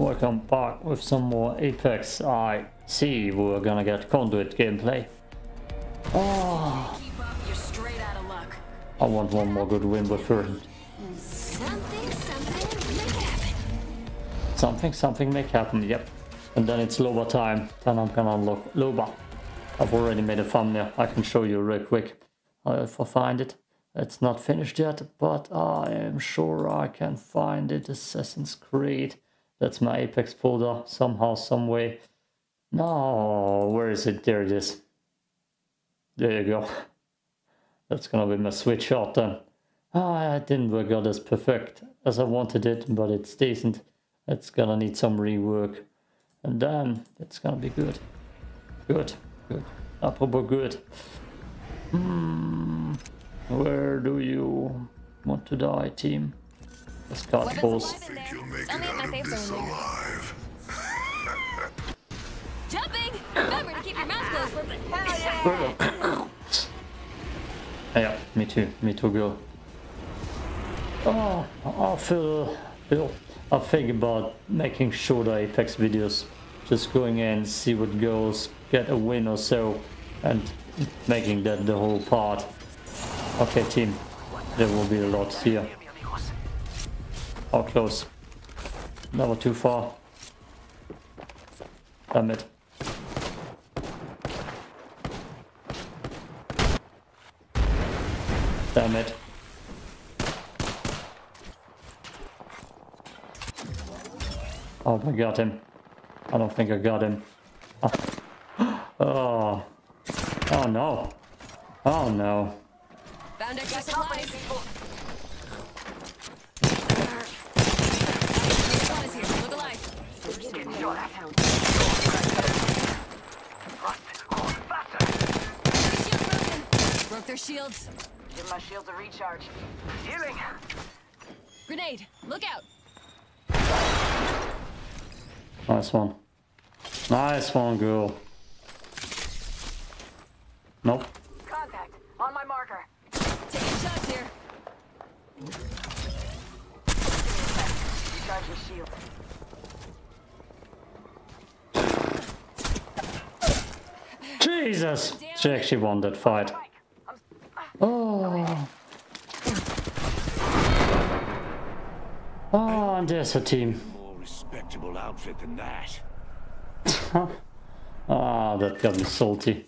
welcome back with some more Apex. I see we're gonna get conduit gameplay. Oh, Keep up, you're straight out of luck. I want one more good win with her. Something, something, make happen. Something, something make happen, yep. And then it's Loba time. Then I'm gonna unlock Loba. I've already made a thumbnail. I can show you real quick if I find it. It's not finished yet, but I am sure I can find it. Assassin's Creed. That's my Apex folder somehow, some way. No, where is it? There it is. There you go. That's gonna be my switch shot then. Ah, it didn't work out as perfect as I wanted it, but it's decent. It's gonna need some rework. And then it's gonna be good. Good, good. Apropos good. Hmm. Where do you want to die, team? Let's cut Weapons balls. alive in there. You'll make Tell it me if my out of this are in there. alive. Jumping! Remember to keep your mouth closed for Hell yeah! Yeah, me too. Me too, girl. Oh, I feel, feel, I think about making shorter Apex videos. Just going in, see what goes, get a win or so, and making that the whole part. Okay, team. There will be a lot here. How close? Never too far. Damn it. Damn it. Oh, I got him. I don't think I got him. Oh. Oh no. Oh no. Found extra here. Look alive. Shield broken. Broke their shields. Give my shields a recharge. Healing! Grenade. Look out. Nice one. Nice one, girl. Nope. Contact! On my marker! Taking shots here. Recharge your shield. Jesus! She actually won that fight. Oh. Oh, and there's her team. More respectable outfit than that. Ah, that got me salty.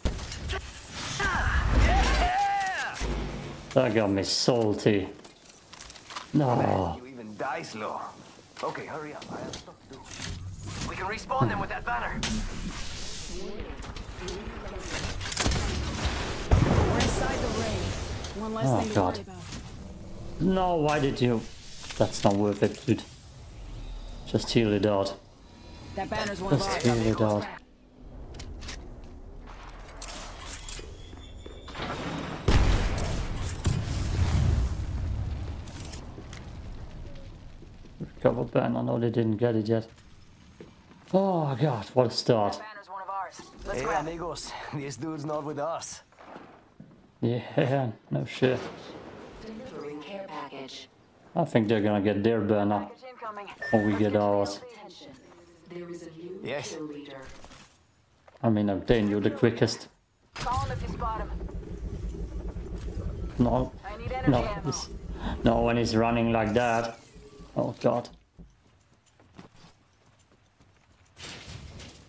That got me salty. No. You even die slow. Okay, hurry up. I have stuff to do. We can respawn them with that banner. We're inside the ring. One less Oh, thing to God. about. No, why did you? That's not worth it, dude. Just heal it out. That banner's one of Just heal it out. Recover banner. No, they didn't get it yet. Oh god, what a start. Banner's one of ours. Let's Hey, grab it. amigos. This dude's not with us. Yeah, no shit. Delivering care package. I think they're gonna get their banner Package or we get ours. There is a new Yes. kill leader. I mean, obtain you the quickest. Call if you spot him. No, I need energy no, no, when he's running like that. Oh god.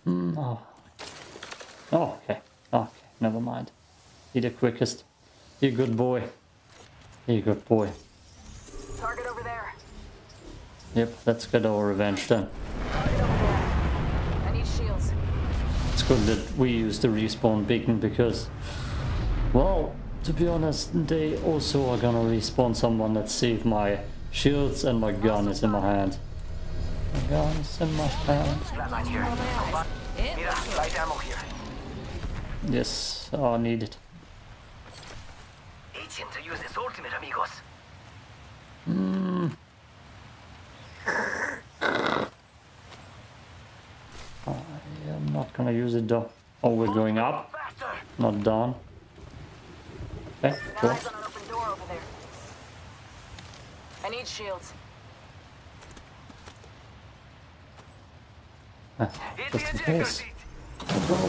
Hmm, oh. Oh, okay, oh, okay, never mind. He the quickest. He a good boy. He a good boy. Target over there. Yep, let's get our revenge then. Target over there. I need shields. It's good that we use the respawn beacon because, well, to be honest, they also are gonna respawn someone that saved my shields and my gun is in my hand. My gun is in my hand. Flatline here. It Mira, light ammo here. Yes, I need it. Him to use his ultimate, amigos. I'm not gonna use it though. Oh, we're going up, not down. Okay, cool. Eyes on an open door over there. I need shields. Ah, just in case.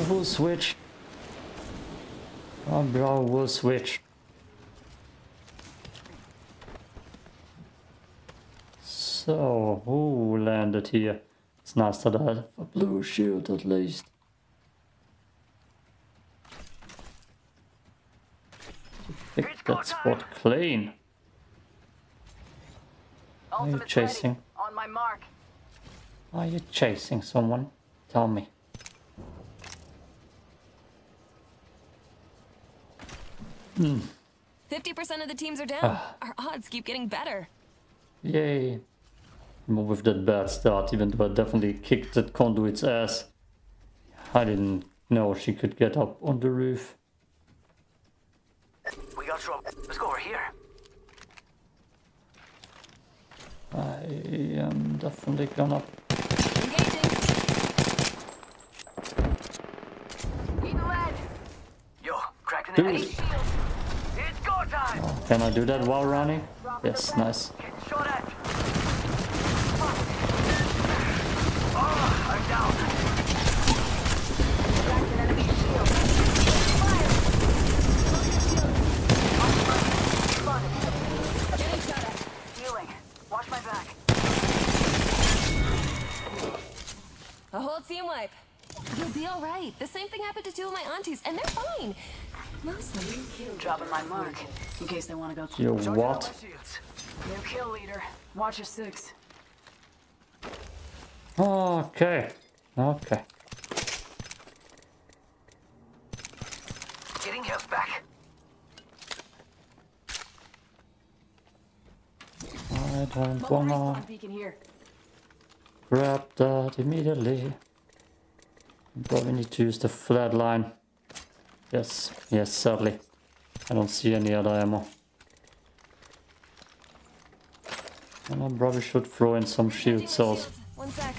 Will switch. Oh, bro will switch. So, who landed here? It's nice that I have a blue shield at least. Pick that spot clean. Are you chasing? On my mark. Are you chasing someone? Tell me. 50% of the teams are down. Ah. Our odds keep getting better. Yay. More with that bad start, even though I definitely kicked that conduit's ass. I didn't know she could get up on the roof. We got trouble. Let's go over here. I am definitely gonna... Engaging. Need lead. Yo, cracked in the Dude. Can I do that while running? Yes, nice. Getting shot at. Oh, I'm down. Cracked an enemy shield. Fire. Spotted. Getting shot at. Healing. Watch my back. A whole team wipe. You'll be all right. The same thing happened to two of my aunties, and they're fine. Mostly. Dropping my mark. In case they want to go. You Charging up what? my. New kill leader. Watch your six. Okay. Okay. Getting health back. I don't wanna respawn beacon here. grab that immediately. Probably need to use the flatline. Yes, yes, sadly. I don't see any other ammo. And I probably should throw in some shield cells. shields. One sec.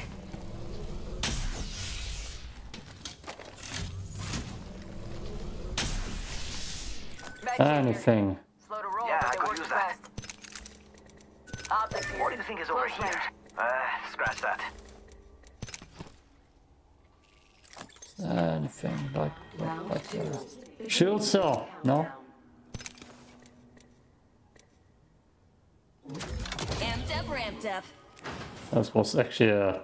Mag's in here. Anything. Slow to roll, Yeah, I they could work use that. fast. Optics here. What do you think is over here? Uh, scratch that. Anything like, like, like that. Shield cell? No? Amped up, ramped up. That was actually a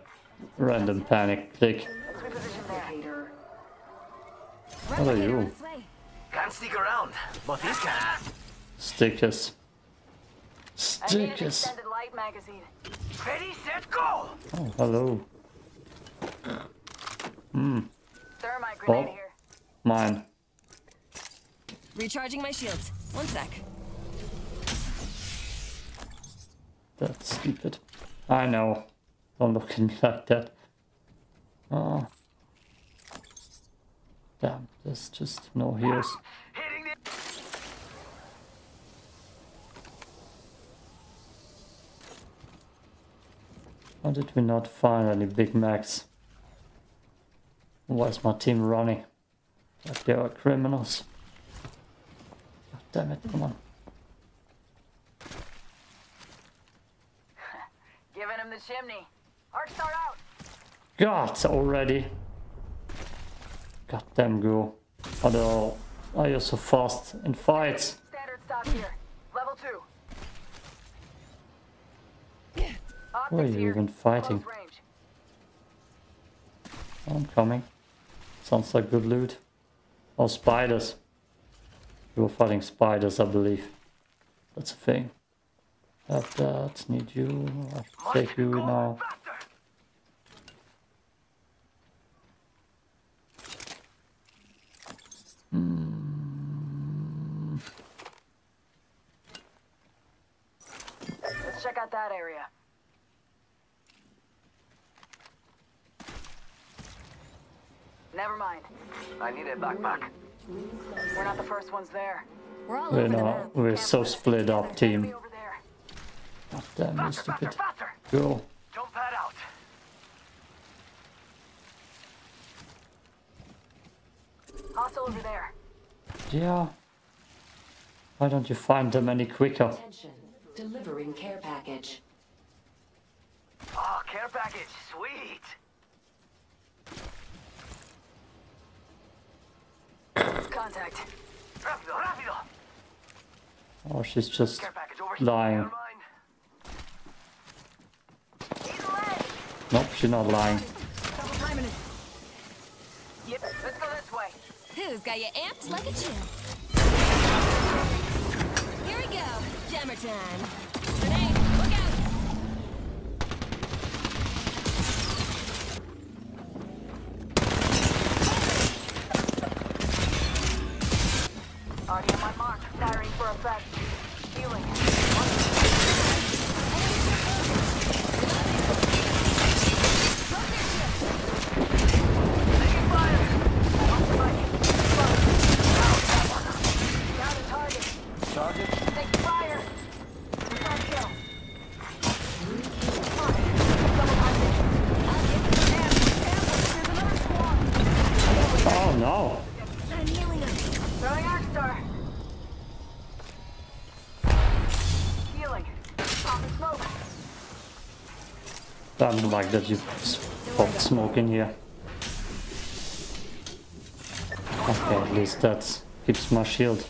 random panic click. Let's reposition there. What are you? on its way. Can't sneak around, but this can. Stickers. I need an Stickers. light magazine. Ready, set, go! Oh, hello. Hmm. Thermite grenade Oh. here. Mine. Recharging my shields. One sec. That's stupid. I know. Don't look at me like that. Oh. Damn, there's just no heals. Why did we not find any Big Macs? Why is my team running? Like they are criminals. God damn it, come on. Giving him the chimney. Arc start out. God, already. God damn girl. Are they all, are you so fast in fights? Standard stock here. Level two. Optics Who are you even fighting? I'm coming. Sounds like good loot. Oh, spiders. You were fighting spiders, I believe. That's a thing. Have that, uh, need you. I'll take you Go now. faster! Let's check out that area. Never mind. I need a backpack. We're not the first ones there. We're all We're over the not, map. we're so split up, team. Not damn you, stupid. Faster, faster. Girl. Jump that out. Hostile over there. Yeah. Why don't you find them any quicker? Attention. Delivering care package. Oh, care package, sweet. Contact. Rapido, rapido. Oh, she's just lying. Nope, she's not lying. Who's got you amped like a chill? Here we go. Jammer time. Doesn't like that you smoke in here. Okay, at least that keeps my shield.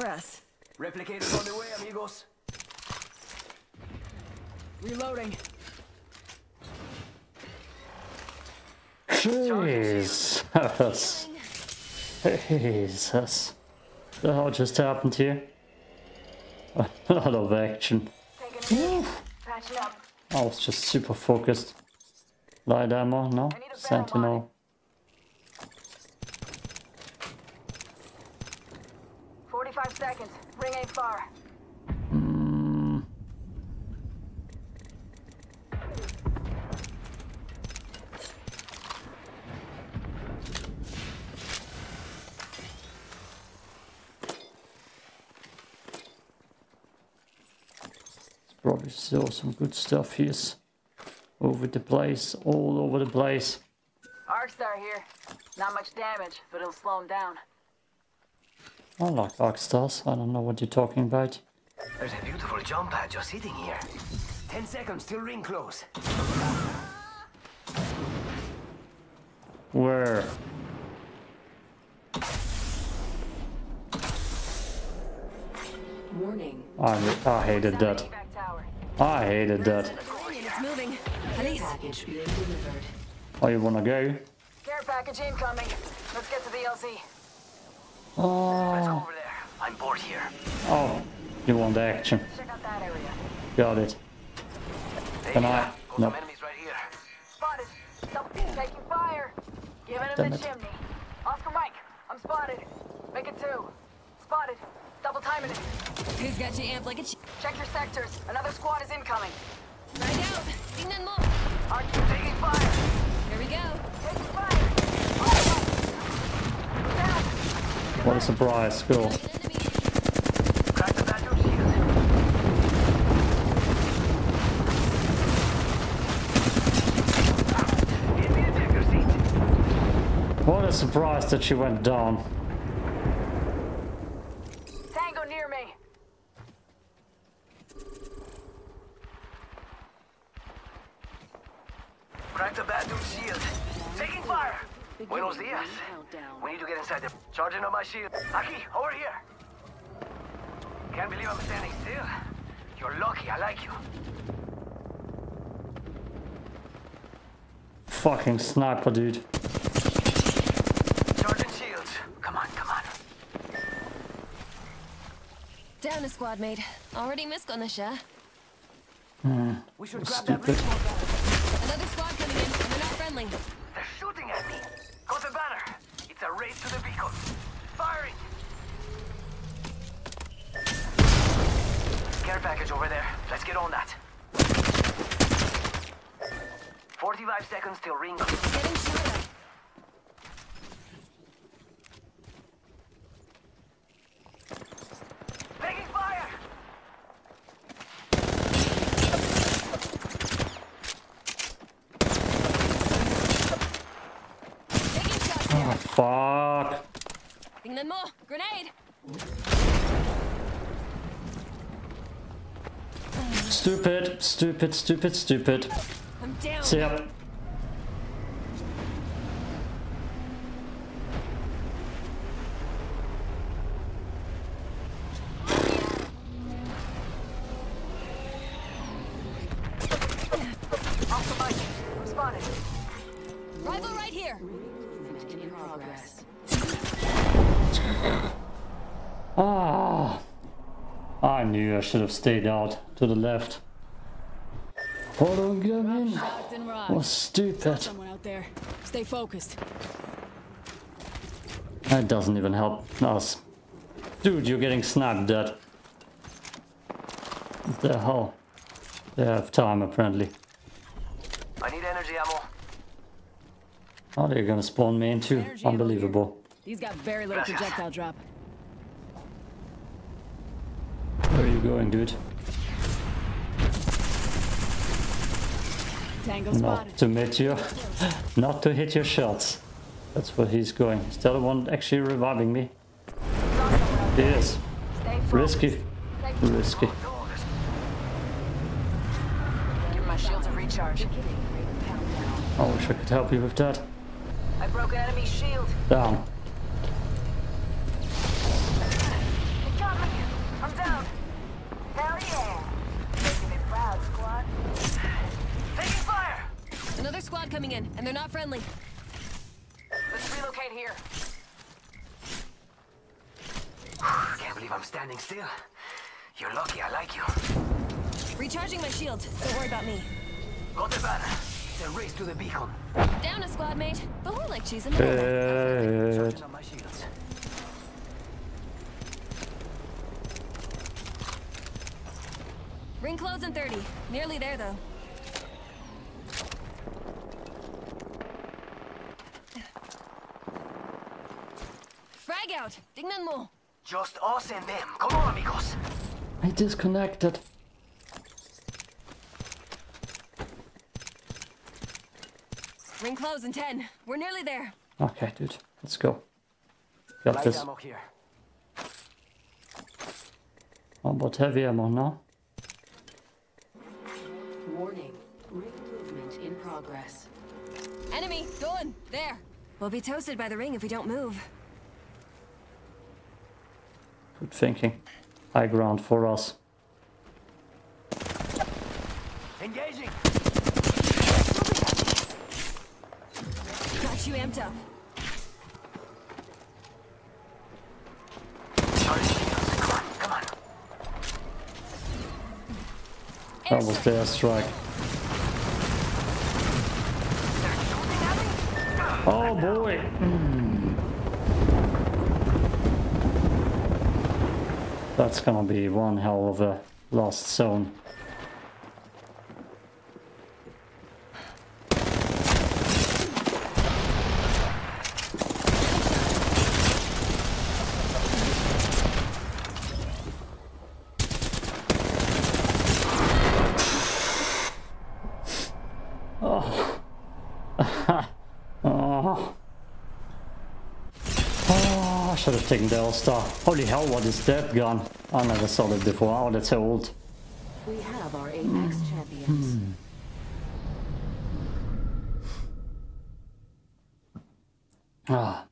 Amazing for us. Replicators on the way, amigos. Reloading. Jesus. Jesus. The hell just happened here? A lot of action. Taking a knee. Patching up. I was just super focused. Light ammo, no? need a Sentinel. Forty-five seconds. Ring ain't far. Probably still some good stuff here. Over the place, all over the place. Arc Star here. Not much damage, but it'll slow him down. I like Arc Stars, I don't know what you're talking about. There's a beautiful jump pad just sitting here. Ten seconds till ring close. Where? Warning. I, I hated that. Back tower. I hated that. Brilliant, it's moving. Police. Package being delivered. Oh, you wanna go? Care package incoming. Let's get to the LZ. Oh, I'm bored here. oh, you want the action. Check out that area. Got it. There Can I? go. No. some enemies right here. Spotted. Something's taking fire. Giving him Damn the it. chimney. Oscar Mike, I'm spotted. Make it two. Spotted. Double timing it. Who's got you amped like a ch- Check your sectors. Another squad is incoming. Find out. Tingnan mo. Arc taking fire. Here we go. Taking fire. Oh, What a surprise, cool. An enemy. Crack the bathroom shield. Ah, Get me a decker seat. What a surprise that she went down. Tango near me. Crack the bathroom shield. Taking fire. Buenos dias. We need to get inside the charging up my shield. Aki, over here. Can't believe I'm standing still. You're lucky, I like you. Fucking sniper, dude. Charging shields. Come on, come on. Down a squad mate. Already missed on the shah. Hmm. We should grab that Stupid. bridge more banner. Another squad coming in, and they're not friendly. They're shooting at me. Got the banner. It's a race to the beacon. Firing. Care package over there. Let's get on that. 45 seconds till ring. Getting shot Oh Fuck. Bring them more. Grenade. Stupid, stupid, stupid, stupid. I'm. See ya. Off the bike. I'm spotted. Rival right here! Movement. Ah. I knew I should have stayed out to the left. Hold on, get in. Locked and stupid. Someone out there. Stay focused. That doesn't even help us. Dude, you're getting snapped at. What the hell? They have time apparently. I need energy ammo. Oh, they're gonna spawn me in too. Energy Unbelievable. He's got very little projectile drop. Where are you going, dude? Tango Not to hit you. Not to hit your shots. That's where he's going. Is that the other one actually reviving me? He oh, is. Risky. Risky. No, there's Give my shields a recharge. I wish I could help you with that. I broke an enemy shield. Down. Squad coming in, and they're not friendly. Let's relocate here. Can't believe I'm standing still. You're lucky I like you. Recharging my shield. Don't worry about me. Got the banner. It's a race to the beacon. Down a squad mate, but more like cheese in the middle. Good. Charging on my shields. Ring close in 30. Nearly there though. Frag out! Tingnan mo! Just us and them. Come on, amigos. I disconnected. Ring close in 10. We're nearly there. Okay, dude. Let's go. Got Light this. ammo here. How about heavy ammo now? Warning. Ring movement in progress. Enemy! Going! There! We'll be toasted by the ring if we don't move. Good thinking. High ground for us. Engaging. Got you amped up. Come on, come on. That was their strike. Oh boy! Mm. That's gonna be one hell of a lost zone. Oh. I should have taken the All-Star. Holy hell, what is that gun? I never saw that before. Oh, that's old. We have our Apex champions. Ah.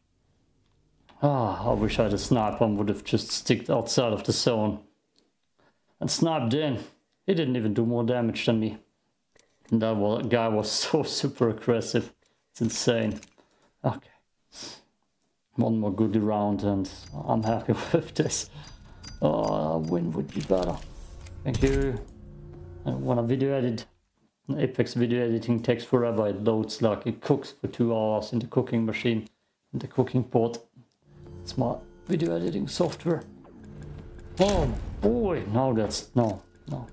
Ah, I wish I had a sniper and would have just sticked outside of the zone. And sniped in. He didn't even do more damage than me. And that guy was so super aggressive. It's insane. Okay. One more goodie round and I'm happy with this. Oh, a win would be better. Thank you. And when I video edit, Apex video editing takes forever. It loads like it cooks for two hours in the cooking machine, in the cooking pot. It's my video editing software. Oh boy, no, that's no, no,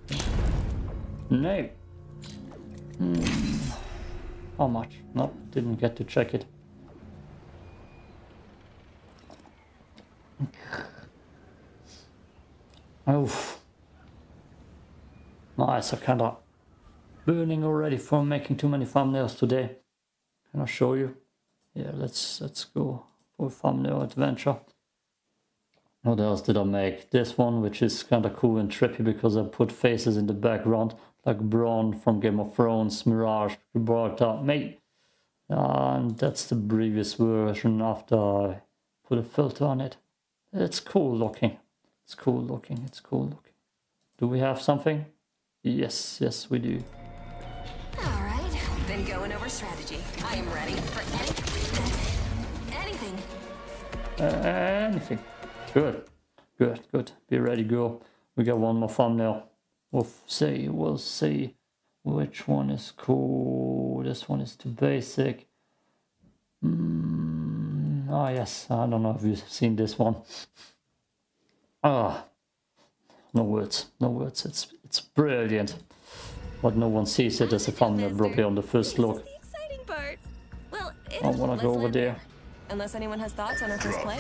no. Hmm. How much? No, didn't get to check it. Oh, my eyes are kind of burning already from making too many thumbnails today. Can I show you? Yeah, let's let's go for thumbnail adventure. What else did I make? This one, which is kind of cool and trippy because I put faces in the background, like Bronn from Game of Thrones, Mirage, Gibraltar, me. And that's the previous version after I put a filter on it. It's cool looking. It's cool looking. It's cool looking. Do we have something? Yes, yes, we do. All right, been going over strategy. I am ready for any anything. Anything. Good. Good, good. Be ready, girl. We got one more thumbnail. We'll see, we'll see which one is cool. This one is too basic. Mm, oh, yes. I don't know if you've seen this one. Ah. No words. No words. It's it's brilliant. But no one sees it as a thumbnail probably on the first look. This is the exciting part. Well, I wanna go over there. Unless anyone has thoughts on our first play.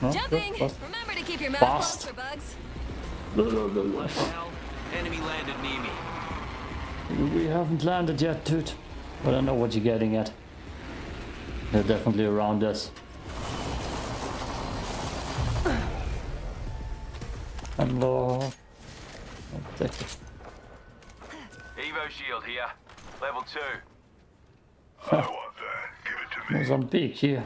No? Jumping! Good. Remember to keep your mouth Fast. closed for bugs. Hell, enemy landed near me. We haven't landed yet, dude. But I know what you're getting at. They're definitely around us. Hello. I'll take it. Evo shield here. Level two. I want that. Give it to me. Mozambique here.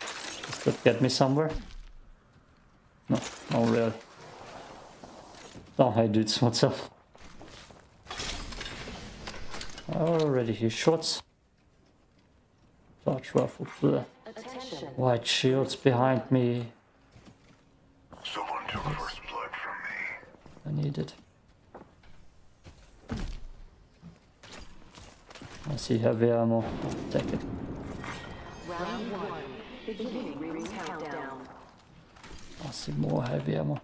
Does that get me somewhere? No, not really. Oh, hey dudes, what's up? Already hear shots. Charge rifle, bleh. Attention. White shields behind me. Someone took first blood from me. I need it. I see heavy ammo. I'll take it. Round one. Beginning ring countdown. I see more heavy ammo.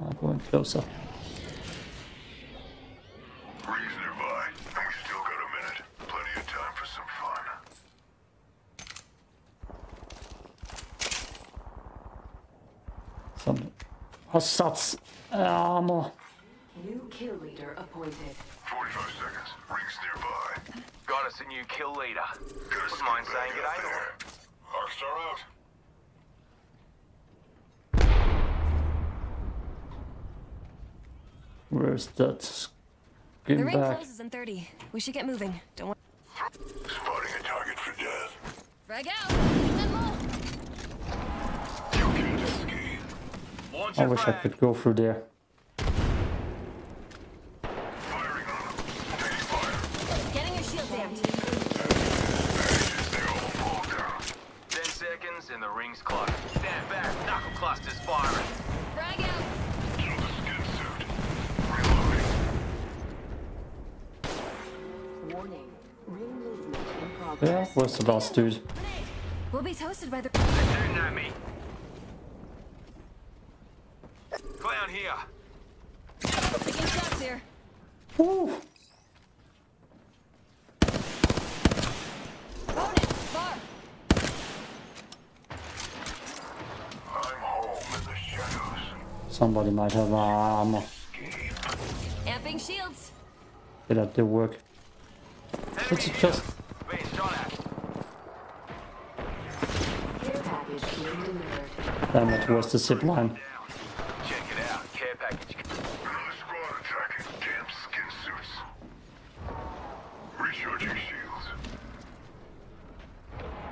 I'm going closer. Rings nearby, and we still got a minute. Plenty of time for some fun. Some Hussats ammo. Um, new kill leader appointed. 45 seconds. Rings nearby. Got us a new kill leader. Got a Wouldn't mind saying back good out day to her. out. Where's that The skin ring back? closes in 30. We should get moving. Don't worry. Spotting a target for death. Frag out! Then. You can't escape. Launch I a wish I could go through there. Progress. the last dude? We'll be toasted by the. They're shooting at me. Clown here. Taking shots here. Woo! Opponent, far. I'm home in the shadows. Somebody might have um, ammo. Amping shields. Did that do work? Enemy It's just skin suits. Recharging shields.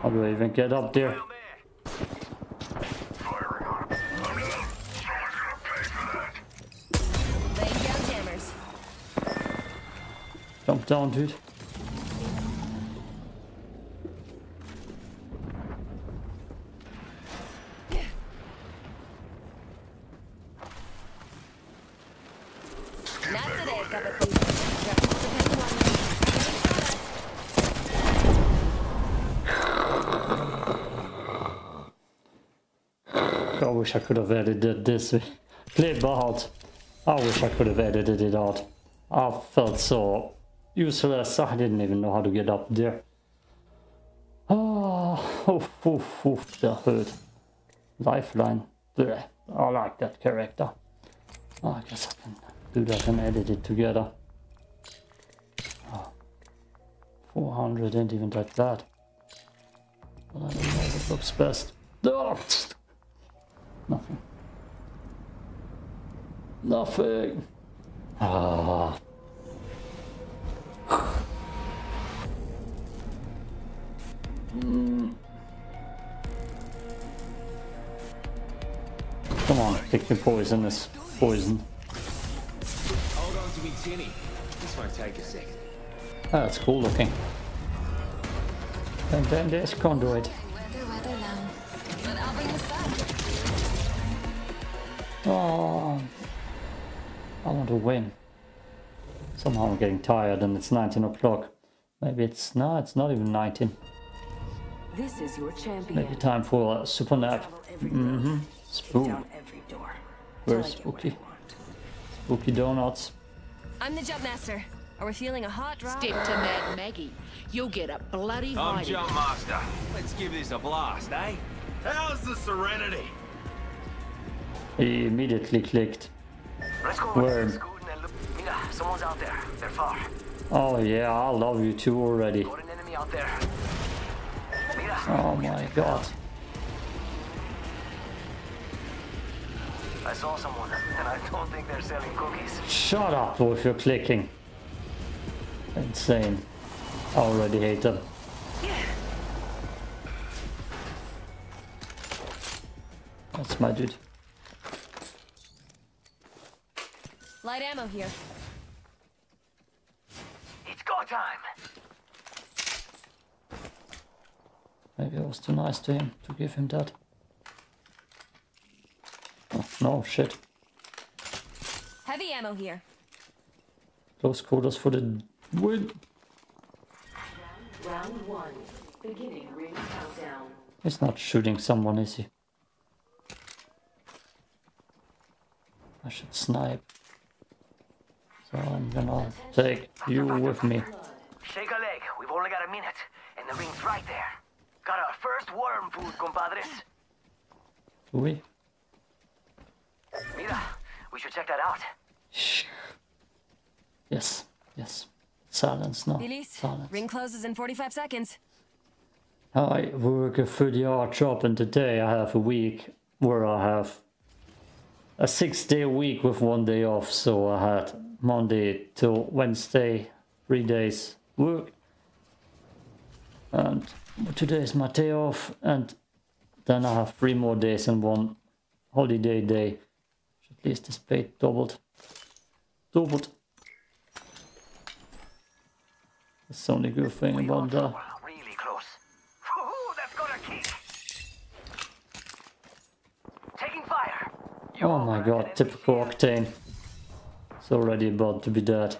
How do I even get up there? Down there. Firing on them. I'm down. Someone's gonna pay for that. Laying down jammers. Jump down, dude. Not today, cup of tea. Careful, depending on you. Getting shot at. I wish I could have edited this clip out. I wish I could have edited it out. I felt so useless. I didn't even know how to get up there. Oh, oh, oh, oh that hurt. Lifeline. Blech. I like that character. Oh, I guess I can do that and edit it together. Ah. Oh. 400 ain't even like that. But I don't know what looks best. Oh, nothing. Nothing. Ah. Mm. Come on, pick your poison. This poison. Hold on to me, tinny. This might take a second. Ah, that's cool looking. And then there's conduit. Oh, I want to win. Somehow I'm getting tired and it's 19 o'clock. Maybe it's, no, it's not even 19. This is your champion. Maybe time for a super nap. Mm-hmm. Spook. Down every door. Very Till I get what I spooky. Spooky donuts. I'm the jump master. Are we feeling a hot drop? Step to Mad Maggie. You'll get a bloody I'm hiding. Jump Master. Let's give this a blast, eh? How's the Serenity? He immediately clicked. Let's go Where? over to the Scoot and look. Mira, someone's out there. They're far. Oh yeah, I love you too already. Got an enemy out there. Mira. Oh my god. I saw someone, and I don't think they're selling cookies. Shut up with your clicking. Insane. I already hate them. That's my dude. Light ammo here. It's go time. Maybe I was too nice to him to give him that. Oh, no, shit. Heavy ammo here. Close quarters for the win. Round one. Beginning ring countdown. He's not shooting someone, is he? I should snipe. So I'm gonna take you with me. Shake a leg. We've only got a minute, and the ring's right there. Got our first worm food, compadres. Do we? Mira, we should check that out. Yes, yes. Silence now. Release. Silence. Ring closes in 45 seconds. I work a 30 hour job and today I have a week where I have a six day week with one day off. So I had Monday till Wednesday, three days work. And today is my day off and then I have three more days and one holiday day. At least is paid doubled. Doubled. That's the only good thing We about that. Really close. Woohoo, that's got kick. Taking fire. Oh my god, typical Octane. It's already about to be dead.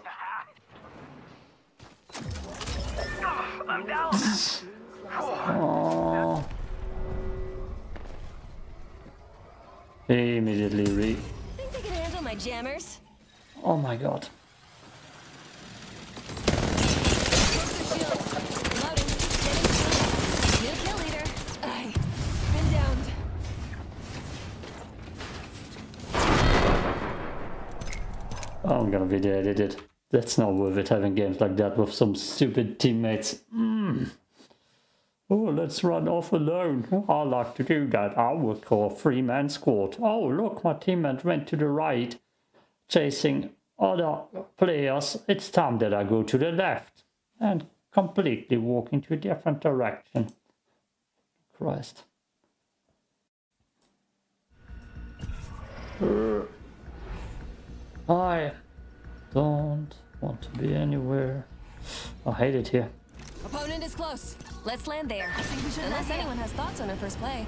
I'm down. Oh. Immediately re. Think they can handle my jammers? Oh my god. Dead, idiot. That's not worth it having games like that with some stupid teammates. Mm. Oh, let's run off alone. I like to do that. I would call a three man squad. Oh, look, my teammate went to the right, chasing other players. It's time that I go to the left and completely walk into a different direction. Christ. Uh, I don't want to be anywhere. I hate it here. Opponent is close. Let's land there. Unless anyone has thoughts on our first play.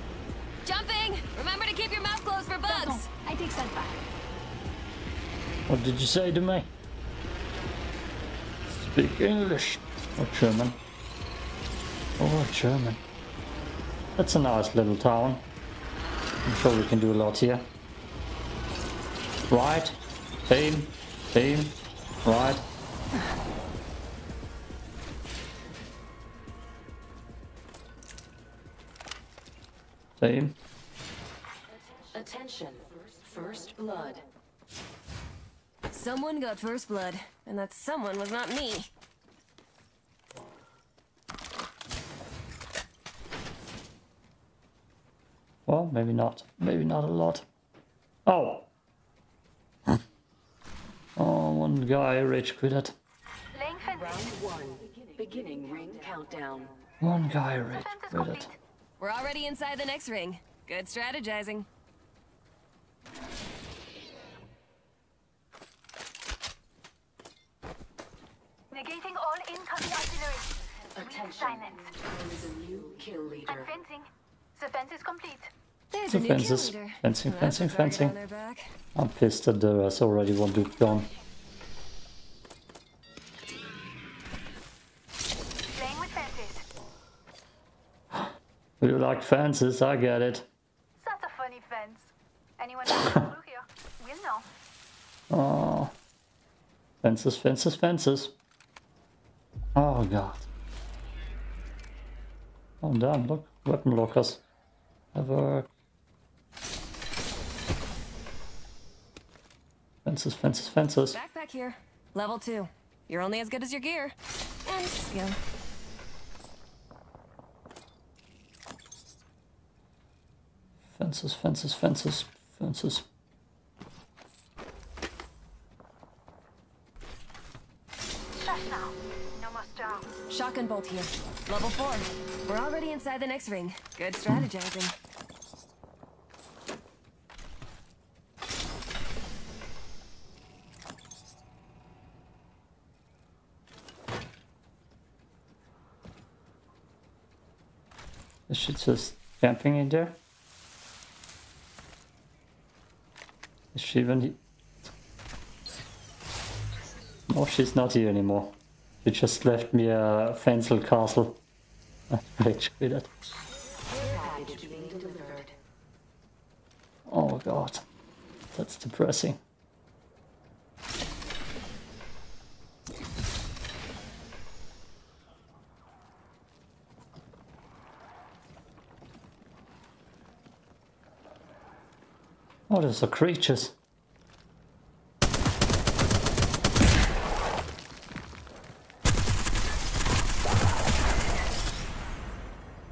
Jumping! Remember to keep your mouth closed for bugs! I take that back. What did you say to me? Speak English or German. Or German. That's a nice little town. I'm sure we can do a lot here. Right. Team. Team. Right. Team. Attention. First blood. Someone got first blood, and that someone was not me. Well, maybe not. Maybe not a lot. Oh! oh, one guy rage quitted. Laying fences. Round one. Beginning ring countdown. One guy rage Fence is quitted. We're already inside the next ring. Good strategizing. Negating all incoming artillery. Attention. Silence. There is a new kill I'm leader. fencing. The fence is complete. There's The a new fences. Fencing, fencing, fencing. on their back. I'm pissed that uh, there is already one dude gone. You like fences, I get it. Such a funny fence. Anyone who's a clue here will know. Oh. Fences, fences, fences. Oh god. Oh damn, look. Weapon lockers. Ever. Fences, fences, fences. Backpack here. Level two. You're only as good as your gear. And skill. Fences, fences, fences, fences. Fast now. No more. Shotgun bolt here. Level four. We're already inside the next ring. Good strategizing. This she just camping in there? Is she even No, oh, she's not here anymore. She just left me a Fensel castle. Package being delivered. Oh god. That's depressing. Oh, there's the creatures.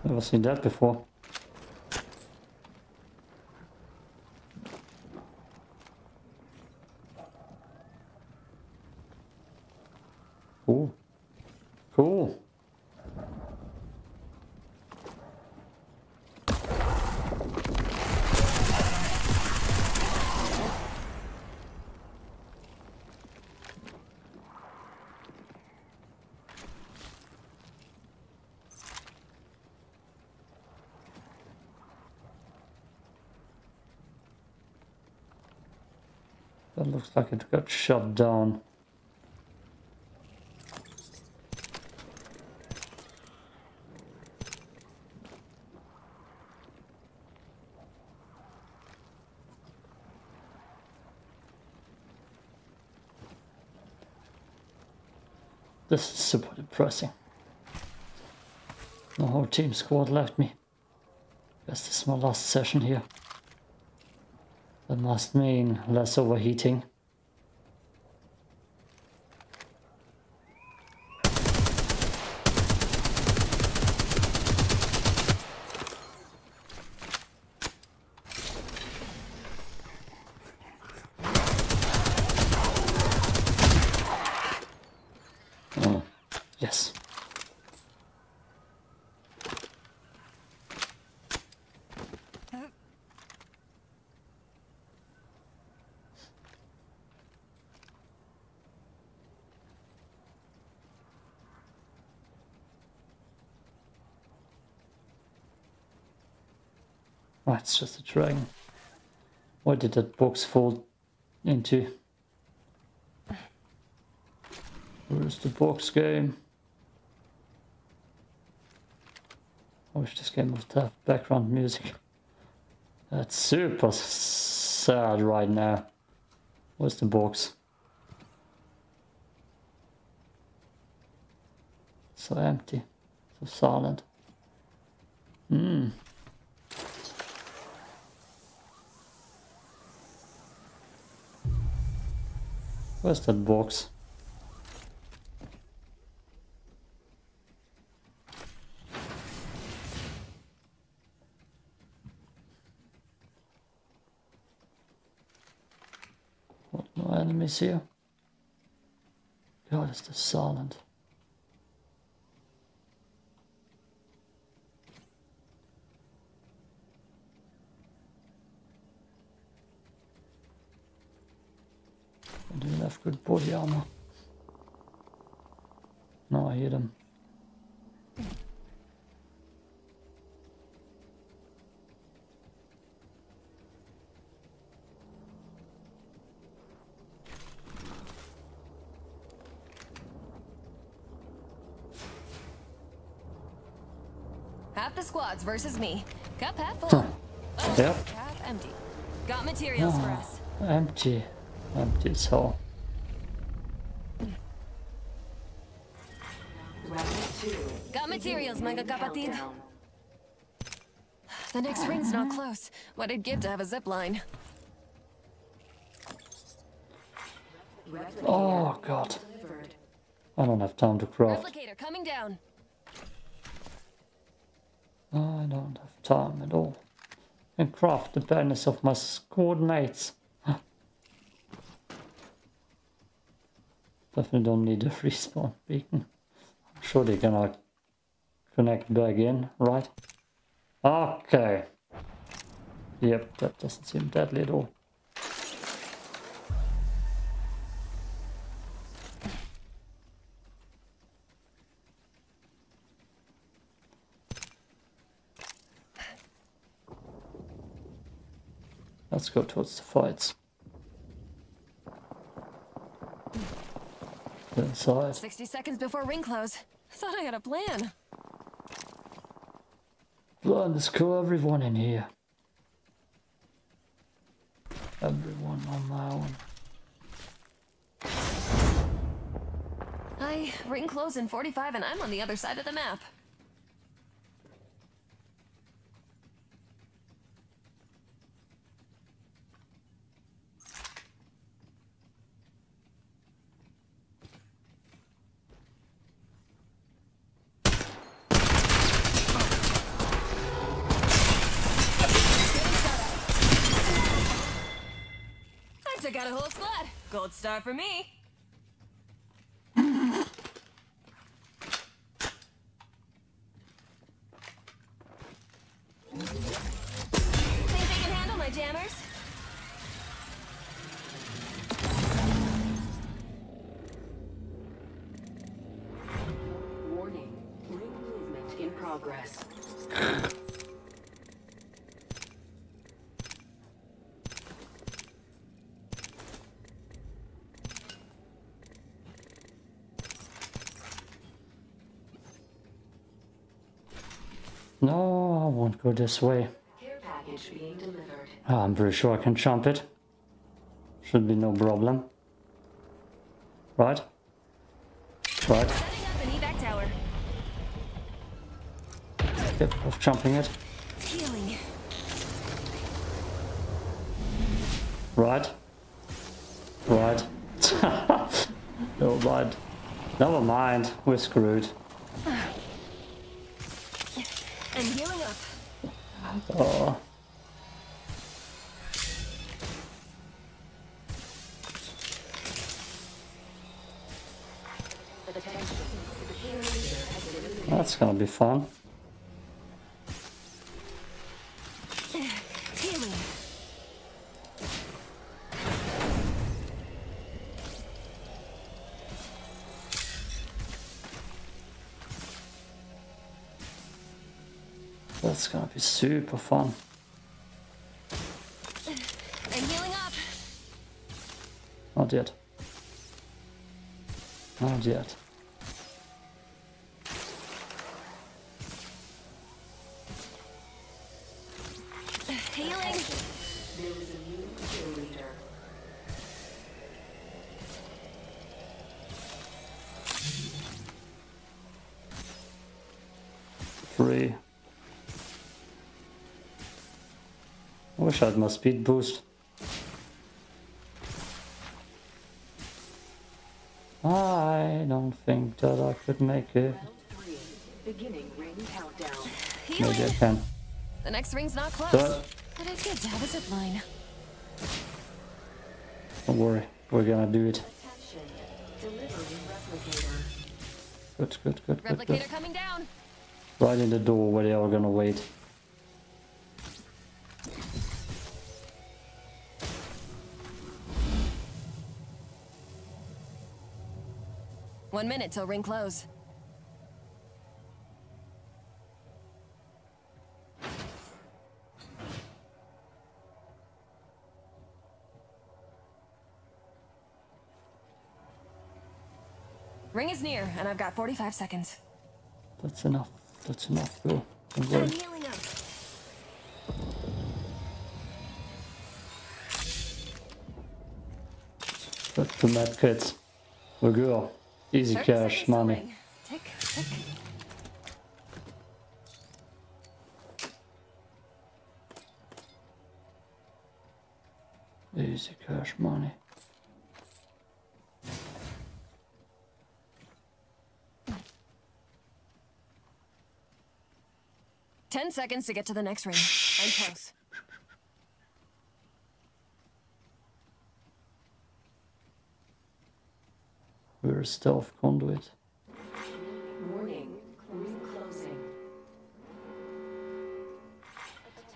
Never seen that before. Cool. Cool. That looks like it got shut down. This is super depressing. The whole team squad left me. Guess this is my last session here. That must mean less overheating. Oh, yes. It's just a dragon. What did that box fall into? Where's the box game? I wish this game would have background music. That's super sad right now. Where's the box? So empty, so silent. Hmm. Where's that box? What, no enemies here? God, is this silent? Do have good body armor. No, I hear them. Half the squads versus me. Cup half full. Oh, Yep. half empty. Got materials for us. Empty. Empty as hell. Got materials, mga kapatid. The next ring's not close. What I'd give to have a zip line. Oh god. I don't have time to craft. Replicator coming down. I don't have time at all. And craft the badness of my squad Definitely don't need a respawn beacon. I'm sure they're gonna connect back in, right? Okay. Yep, that doesn't seem deadly at all. Let's go towards the fights. Inside. 60 seconds before ring close. Thought I had a plan. Blood, let's kill everyone in here. Everyone on my own. I ring close in 45 and I'm on the other side of the map. I took out a whole squad. Gold star for me. Think they can handle my jammers? Warning. Ring movement in progress. No, I won't go this way. Ah, I'm pretty sure I can jump it. Should be no problem. Right? Right. Yep, of jumping it. Healing. Right. Right. no mind. Never mind. We're screwed. And healing up. Oh. That's gonna be fun. Super fun. And healing up. Not yet. Not yet. Wish I had my speed boost. I don't think that I could make it. Beginning ring countdown. Maybe I can. The next ring's not close. But But it's good to have a zip line. don't worry, we're gonna do it. Attention. Delivering replicator. Good, good, good, good, good. Replicator coming down. Right in the door where they are gonna wait. One minute till ring close. Ring is near, and I've got 45 seconds. That's enough. That's enough, Bill. Don't I'm worry. healing up. Back to Mad Kids. We go. Easy 30 cash, money. Tick, tick. Easy cash, money. Ten seconds to get to the next ring. I'm close. Stealth conduit. Warning. Closing.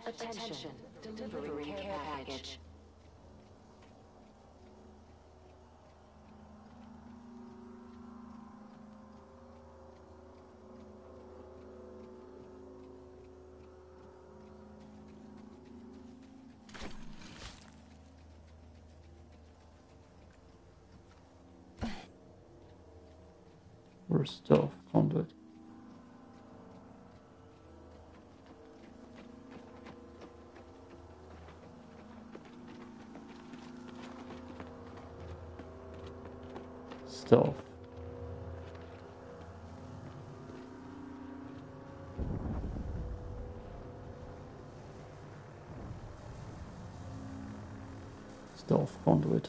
Attention. Care package. A conduit. Stealth. Stealth conduit.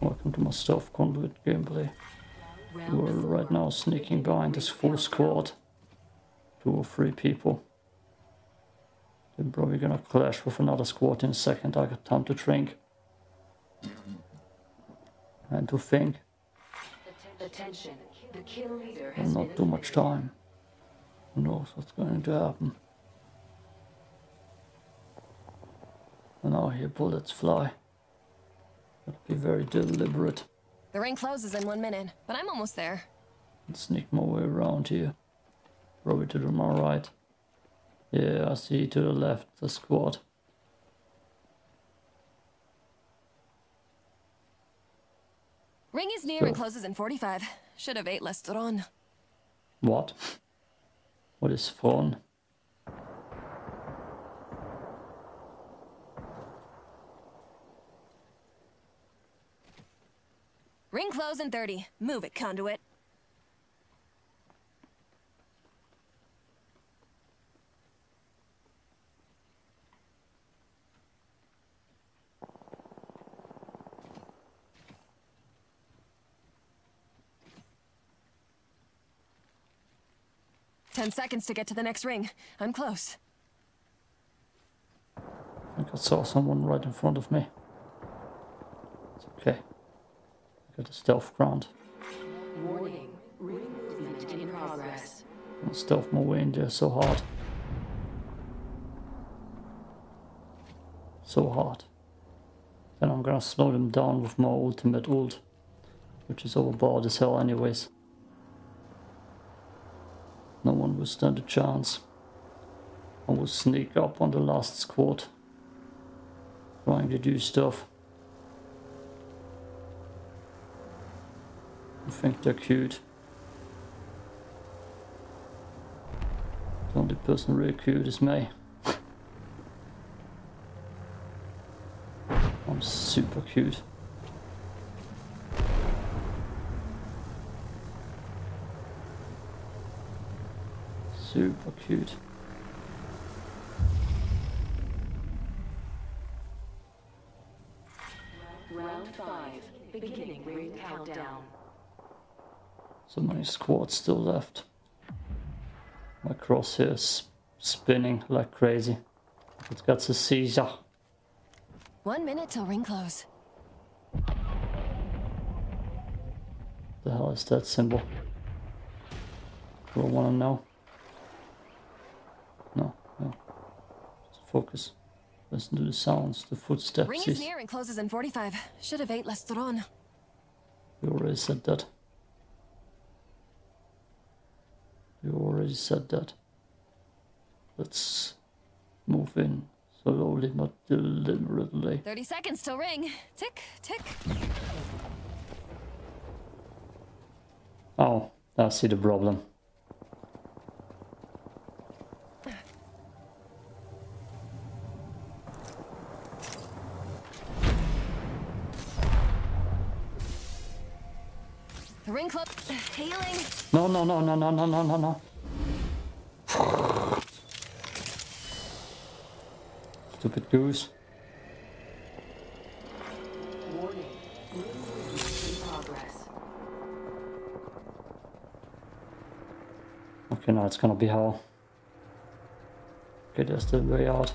Welcome to my stealth conduit gameplay. We're right now sneaking behind this full squad. Two or three people. They're probably gonna clash with another squad in a second. I got time to drink. And to think. Attention. The kill leader And has not too much time. Who knows what's going to happen. And now I hear bullets fly. Be very deliberate. The ring closes in one minute, but I'm almost there. and sneak my way around here. Probably to the my right. Yeah, I see to the left the squad. Ring is near and closes in 45. Should have ate less Tron. What? What is fun? Ring close in 30. Move it, conduit. Ten seconds to get to the next ring. I'm close. I think I saw someone right in front of me. It's okay. A stealth ground. Warning. Movement in progress. I'll stealth my way in there so hard. So hard. Then I'm gonna slow them down with my ultimate ult. Which is overpowered as hell anyways. No one will stand a chance. I will sneak up on the last squad. Trying to do stuff. I think they're cute. The only person really cute is me. I'm super cute. Super cute. Round five, beginning ring countdown. So many squads still left. My crosshair is spinning like crazy. It's got a seizure. One minute till ring close. The hell is that symbol? Do I want to know? No, no. Focus. Listen to the sounds, the footsteps. Ring is near and closes in 45. Should have ate less thron. You already said that. You already said that. Let's move in slowly but deliberately. 30 seconds till ring. Tick, tick. Oh, I see the problem. The ring close. Uh, healing. No, no, no, no, no, no, no, no, no. Stupid goose. Warning. Ring movement in progress. Okay, now it's gonna be hell. Okay, there's the way out.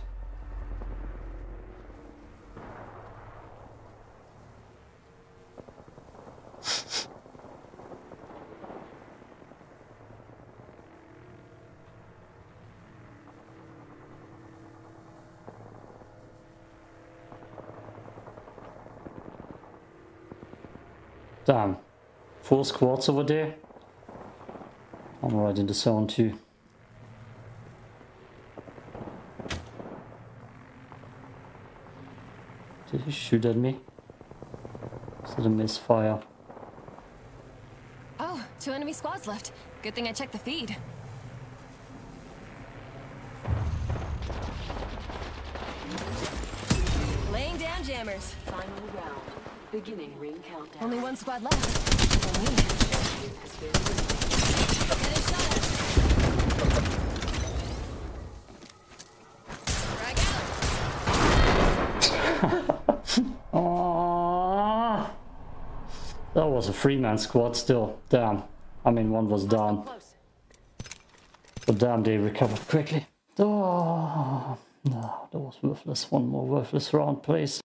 Damn. Four squads over there. I'm right in the zone too. Did he shoot at me? Is it a misfire? Oh, two enemy squads left. Good thing I checked the feed. Laying down jammers. Final round. Beginning ring countdown. Only one squad left. That was a three-man squad still. Damn. I mean, one was down. But damn, they recovered quickly. Oh, no, that was worthless. One more worthless round, please.